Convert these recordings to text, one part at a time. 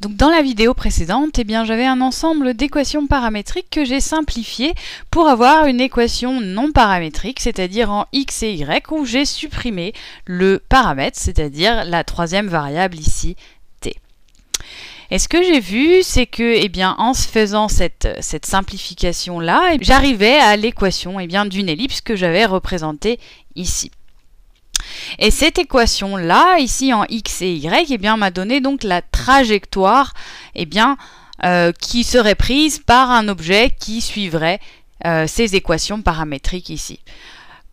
Donc dans la vidéo précédente, eh j'avais un ensemble d'équations paramétriques que j'ai simplifié pour avoir une équation non paramétrique, c'est-à-dire en x et y, où j'ai supprimé le paramètre, c'est-à-dire la troisième variable ici, t. Et ce que j'ai vu, c'est que, eh en faisant cette, simplification-là, j'arrivais à l'équation eh d'une ellipse que j'avais représentée ici. Et cette équation-là, ici en x et y, eh m'a donné donc la trajectoire eh bien, euh, qui serait prise par un objet qui suivrait euh, ces équations paramétriques ici.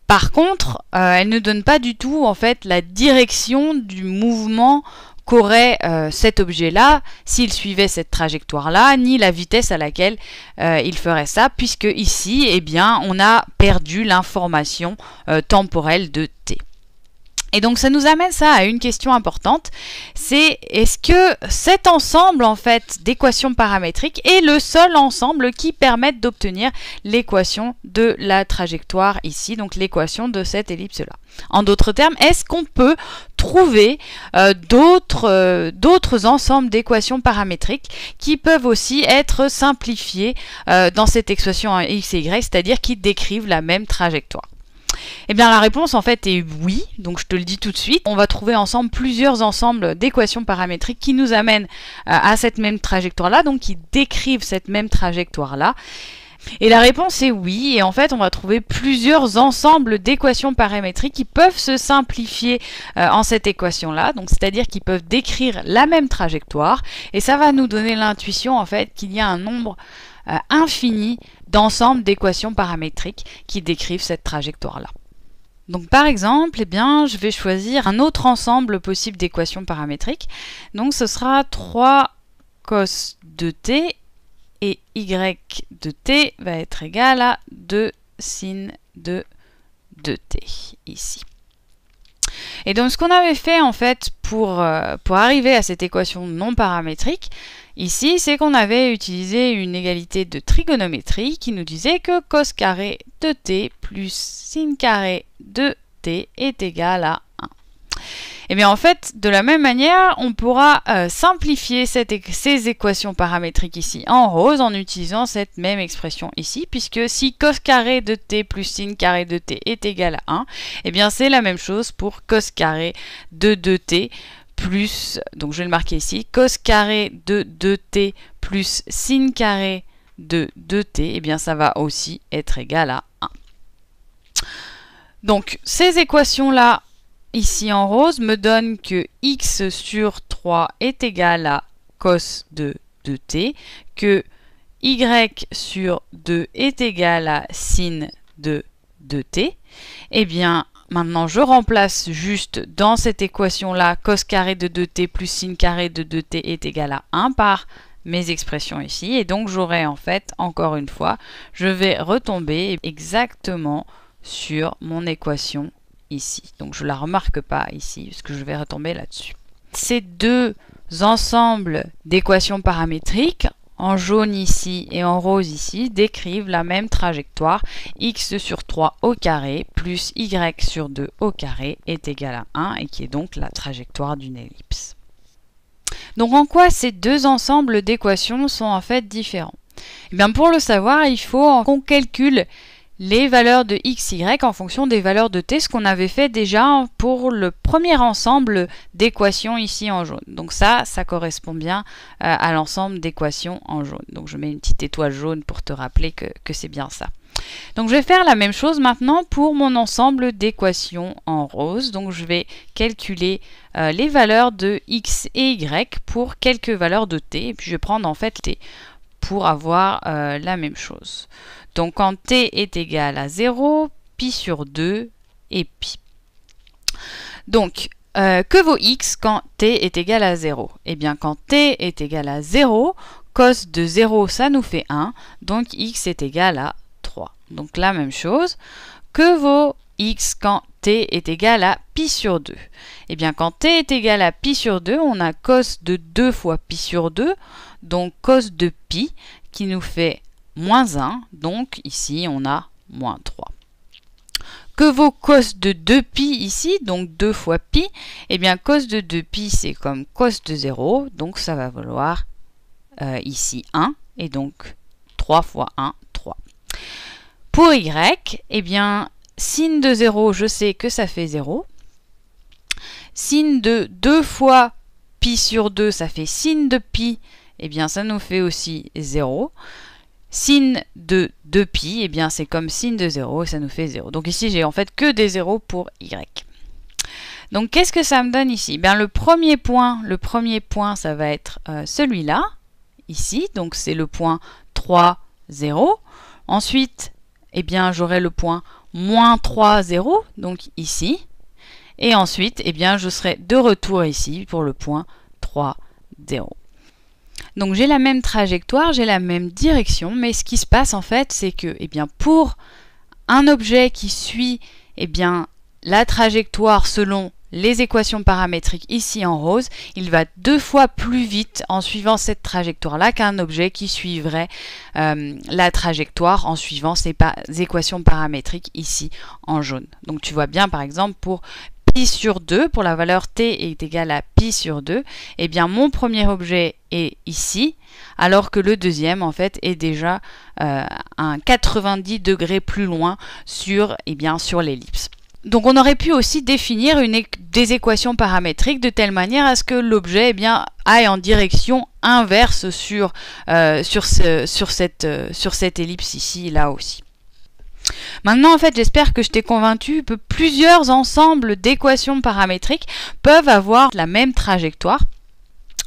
Par contre, euh, elle ne donne pas du tout en fait la direction du mouvement qu'aurait cet objet-là s'il suivait cette trajectoire-là, ni la vitesse à laquelle il ferait ça, puisque ici, eh bien, on a perdu l'information temporelle de t. Et donc ça nous amène ça à une question importante, c'est est-ce que cet ensemble en fait d'équations paramétriques est le seul ensemble qui permette d'obtenir l'équation de la trajectoire ici, donc l'équation de cette ellipse-là? En d'autres termes, est-ce qu'on peut trouver euh, euh, d'autres ensembles d'équations paramétriques qui peuvent aussi être simplifiées euh, dans cette expression x et y, c'est-à-dire qui décrivent la même trajectoire? Eh bien la réponse en fait est oui, donc je te le dis tout de suite. On va trouver ensemble plusieurs ensembles d'équations paramétriques qui nous amènent euh, à cette même trajectoire-là, donc qui décrivent cette même trajectoire-là. Et la réponse est oui, et en fait on va trouver plusieurs ensembles d'équations paramétriques qui peuvent se simplifier euh, en cette équation-là, donc c'est-à-dire qu'ils peuvent décrire la même trajectoire, et ça va nous donner l'intuition en fait qu'il y a un nombre euh, infini d'ensembles d'équations paramétriques qui décrivent cette trajectoire-là. Donc par exemple, eh bien, je vais choisir un autre ensemble possible d'équations paramétriques. Donc ce sera 3 cos de t et y de t va être égal à 2 sin de 2t ici. Et donc ce qu'on avait fait en fait pour, euh, pour arriver à cette équation non paramétrique, ici, c'est qu'on avait utilisé une égalité de trigonométrie qui nous disait que cos carré de t plus sin carré de t est égal à 1. Et eh bien en fait, de la même manière, on pourra euh, simplifier ces équations paramétriques ici en rose en utilisant cette même expression ici, puisque si cos carré de t plus sin carré de t est égal à 1, et eh bien c'est la même chose pour cos carré de 2t plus, donc je vais le marquer ici, cos carré de 2t plus sin carré de 2t, et eh bien ça va aussi être égal à 1. Donc ces équations-là, ici en rose, me donnent que x sur 3 est égal à cos de 2t, que y sur 2 est égal à sin de 2t. Eh bien, Maintenant, je remplace juste dans cette équation-là cos carré de 2t plus sin carré de 2t est égal à 1 par mes expressions ici. Et donc, j'aurai en fait, encore une fois, je vais retomber exactement sur mon équation ici. Donc, je ne la remarque pas ici, parce que je vais retomber là-dessus. Ces deux ensembles d'équations paramétriques en jaune ici et en rose ici décrivent la même trajectoire x sur 3 au carré plus y sur 2 au carré est égal à 1 et qui est donc la trajectoire d'une ellipse. Donc en quoi ces deux ensembles d'équations sont en fait différents? Eh bien Pour le savoir, il faut qu'on calcule les valeurs de x, y en fonction des valeurs de t, ce qu'on avait fait déjà pour le premier ensemble d'équations ici en jaune. Donc ça, ça correspond bien euh, à l'ensemble d'équations en jaune. Donc je mets une petite étoile jaune pour te rappeler que, c'est bien ça. Donc je vais faire la même chose maintenant pour mon ensemble d'équations en rose. Donc je vais calculer euh, les valeurs de x et y pour quelques valeurs de t. Et puis je vais prendre en fait t pour avoir euh, la même chose. Donc quand t est égal à 0, pi sur 2 et pi. Donc, euh, que vaut x quand t est égal à 0 Eh bien, quand t est égal à 0, cos de 0, ça nous fait 1, donc x est égal à 3. Donc la même chose. Que vaut x quand t est égal à pi sur 2 Eh bien, quand t est égal à pi sur 2, on a cos de 2 fois pi sur 2, donc cos de pi, qui nous fait moins 1, donc ici on a moins 3. que vaut cos de 2pi ici, donc 2 fois pi? Eh bien, cos de 2pi, c'est comme cos de 0, donc ça va valoir euh, ici 1, et donc 3 fois 1, 3. Pour y, eh bien, sin de 0, je sais que ça fait 0. Sin de 2 fois pi sur 2, ça fait sin de pi, eh bien ça nous fait aussi 0. Sin de 2pi, eh bien c'est comme sin de 0 et ça nous fait 0. Donc ici j'ai en fait que des 0 pour y. Donc qu'est-ce que ça me donne ici? Bien, Le premier point, le premier point ça va être euh, celui-là, ici, donc c'est le point 3, 0. Ensuite, eh bien j'aurai le point moins 3, 0, donc ici. Et ensuite, eh bien je serai de retour ici pour le point 3, 0. Donc j'ai la même trajectoire, j'ai la même direction, mais ce qui se passe en fait, c'est que eh pour un objet qui suit eh la trajectoire selon les équations paramétriques ici en rose, il va deux fois plus vite en suivant cette trajectoire-là qu'un objet qui suivrait euh, la trajectoire en suivant ces équations paramétriques ici en jaune. Donc tu vois bien par exemple pour pi sur 2, pour la valeur t est égale à pi sur 2, eh bien mon premier objet est ici, alors que le deuxième en fait est déjà euh, un 90 degrés plus loin sur, eh bien, sur l'ellipse. Donc on aurait pu aussi définir une, des équations paramétriques de telle manière à ce que l'objet eh aille en direction inverse sur, euh, sur, sur, cette, euh, sur cette ellipse ici, là aussi. Maintenant, en fait, j'espère que je t'ai convaincu que plusieurs ensembles d'équations paramétriques peuvent avoir la même trajectoire.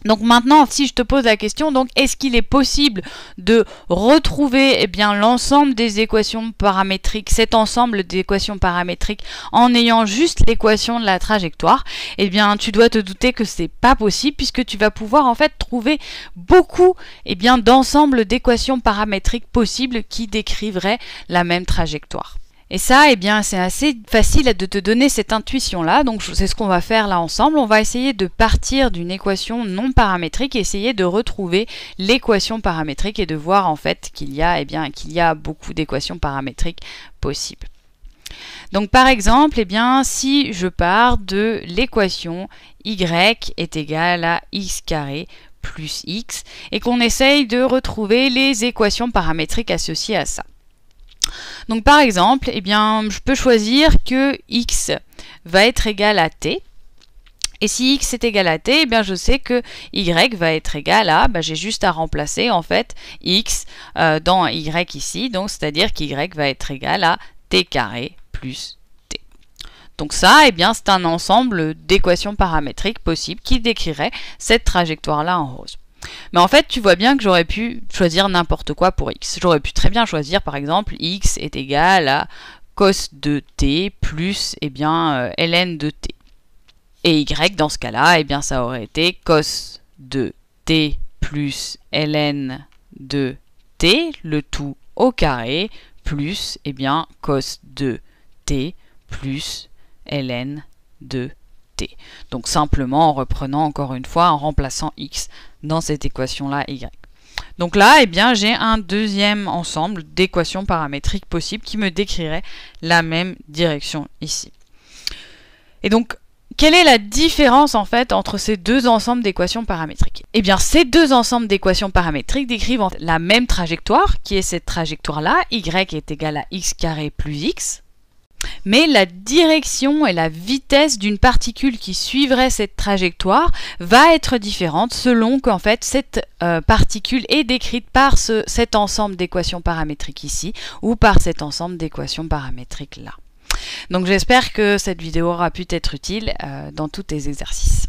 Donc maintenant, si je te pose la question, donc est-ce qu'il est possible de retrouver eh bien l'ensemble des équations paramétriques, cet ensemble d'équations paramétriques en ayant juste l'équation de la trajectoire? Eh bien, tu dois te douter que c'est pas possible puisque tu vas pouvoir en fait trouver beaucoup eh bien d'ensembles d'équations paramétriques possibles qui décriveraient la même trajectoire. Et ça, eh bien, c'est assez facile de te donner cette intuition-là. Donc, c'est ce qu'on va faire là ensemble. On va essayer de partir d'une équation non paramétrique et essayer de retrouver l'équation paramétrique et de voir en fait qu'il y a, eh bien, qu'il y a beaucoup d'équations paramétriques possibles. Donc, par exemple, eh bien, si je pars de l'équation y est égal à x carré plus x et qu'on essaye de retrouver les équations paramétriques associées à ça. Donc par exemple, eh bien, je peux choisir que x va être égal à t. Et si x est égal à t, eh bien je sais que y va être égal à, bah, j'ai juste à remplacer en fait x euh, dans y ici, donc c'est-à-dire qu'y va être égal à t carré plus t. Donc ça, eh bien c'est un ensemble d'équations paramétriques possibles qui décrirait cette trajectoire-là en rose. Mais en fait, tu vois bien que j'aurais pu choisir n'importe quoi pour x. J'aurais pu très bien choisir, par exemple, x est égal à cos de t plus eh bien, euh, ln de t. Et y, dans ce cas-là, eh bien, ça aurait été cos de t plus ln de t, le tout au carré, plus eh bien, cos de t plus ln de Donc simplement en reprenant encore une fois, en remplaçant x dans cette équation-là y. Donc là, eh bien, j'ai un deuxième ensemble d'équations paramétriques possibles qui me décrirait la même direction ici. Et donc, quelle est la différence en fait entre ces deux ensembles d'équations paramétriques? Eh bien, ces deux ensembles d'équations paramétriques décrivent la même trajectoire, qui est cette trajectoire-là, y est égal à x carré plus x, mais la direction et la vitesse d'une particule qui suivrait cette trajectoire va être différente selon qu'en fait cette euh, particule est décrite par cet ensemble d'équations paramétriques ici ou par cet ensemble d'équations paramétriques là. Donc j'espère que cette vidéo aura pu être utile euh, dans tous tes exercices.